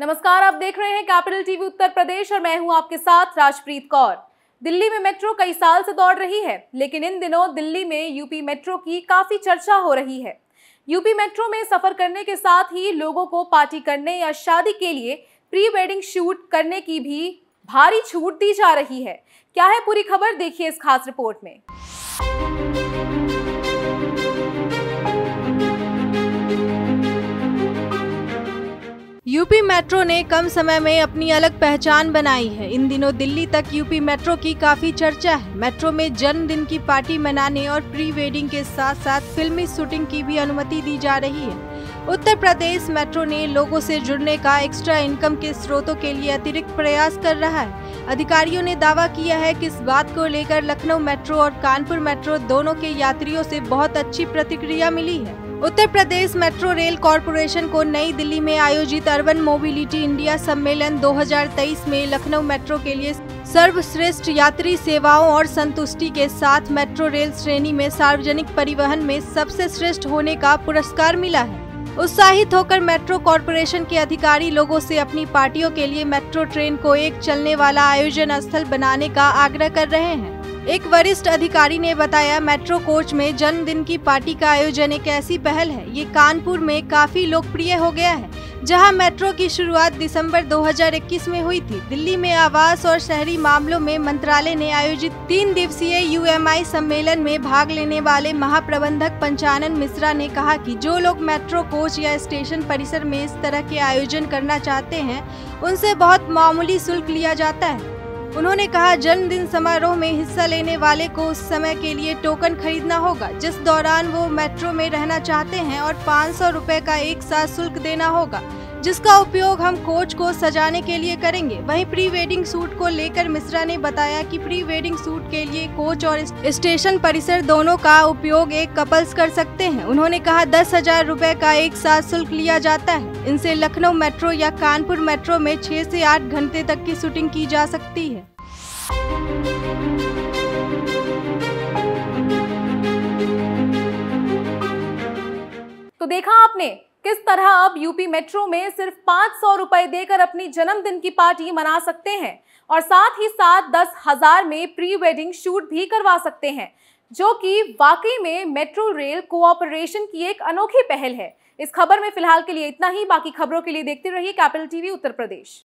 नमस्कार, आप देख रहे हैं कैपिटल टीवी उत्तर प्रदेश और मैं हूँ आपके साथ राजप्रीत कौर। दिल्ली में मेट्रो कई साल से दौड़ रही है, लेकिन इन दिनों दिल्ली में यूपी मेट्रो की काफ़ी चर्चा हो रही है। यूपी मेट्रो में सफ़र करने के साथ ही लोगों को पार्टी करने या शादी के लिए प्री वेडिंग शूट करने की भी भारी छूट दी जा रही है। क्या है पूरी खबर, देखिए इस खास रिपोर्ट में। यूपी मेट्रो ने कम समय में अपनी अलग पहचान बनाई है। इन दिनों दिल्ली तक यूपी मेट्रो की काफ़ी चर्चा है। मेट्रो में जन्मदिन की पार्टी मनाने और प्री वेडिंग के साथ साथ फिल्मी शूटिंग की भी अनुमति दी जा रही है। उत्तर प्रदेश मेट्रो ने लोगों से जुड़ने का एक्स्ट्रा इनकम के स्रोतों के लिए अतिरिक्त प्रयास कर रहा है। अधिकारियों ने दावा किया है कि इस बात को लेकर लखनऊ मेट्रो और कानपुर मेट्रो दोनों के यात्रियों से बहुत अच्छी प्रतिक्रिया मिली है। Uttar Pradesh metro rail corporation को नई दिल्ली में आयोजित अर्बन मोबिलिटी इंडिया सम्मेलन 2023 में लखनऊ मेट्रो के लिए सर्वश्रेष्ठ यात्री सेवाओं और संतुष्टि के साथ मेट्रो रेल श्रेणी में सार्वजनिक परिवहन में सबसे श्रेष्ठ होने का पुरस्कार मिला है। उत्साहित होकर मेट्रो कॉरपोरेशन के अधिकारी लोगों से अपनी पार्टियों के लिए मेट्रो ट्रेन को एक चलने वाला आयोजन स्थल बनाने का आग्रह कर रहे हैं। एक वरिष्ठ अधिकारी ने बताया, मेट्रो कोच में जन्मदिन की पार्टी का आयोजन एक ऐसी पहल है। ये कानपुर में काफ़ी लोकप्रिय हो गया है, जहाँ मेट्रो की शुरुआत दिसंबर 2021 में हुई थी। दिल्ली में आवास और शहरी मामलों में मंत्रालय ने आयोजित तीन दिवसीय यूएमआई सम्मेलन में भाग लेने वाले महाप्रबंधक पंचानन मिश्रा ने कहा कि जो लोग मेट्रो कोच या स्टेशन परिसर में इस तरह के आयोजन करना चाहते हैं, उनसे बहुत मामूली शुल्क लिया जाता है। उन्होंने कहा, जन्मदिन समारोह में हिस्सा लेने वाले को उस समय के लिए टोकन खरीदना होगा, जिस दौरान वो मेट्रो में रहना चाहते हैं और पाँच सौ का एक साथ शुल्क देना होगा। जिसका उपयोग हम कोच को सजाने के लिए करेंगे। वहीं प्री वेडिंग सूट को लेकर मिश्रा ने बताया कि प्री वेडिंग सूट के लिए कोच और स्टेशन परिसर दोनों का उपयोग एक कपल्स कर सकते हैं। उन्होंने कहा, दस हज़ार रूपए का एक साथ शुल्क लिया जाता है। इनसे लखनऊ मेट्रो या कानपुर मेट्रो में छह से आठ घंटे तक की शूटिंग की जा सकती है। तो देखा आपने किस तरह अब यूपी मेट्रो में सिर्फ़ पाँच सौ रुपए देकर अपनी जन्मदिन की पार्टी मना सकते हैं? और साथ ही साथ दस हज़ार में प्री वेडिंग शूट भी करवा सकते हैं, जो कि वाकई में मेट्रो रेल कोऑपरेशन की एक अनोखी पहल है। इस खबर में फ़िलहाल के लिए इतना ही, बाकी खबरों के लिए देखते रहिए कैपिटल टीवी उत्तर प्रदेश।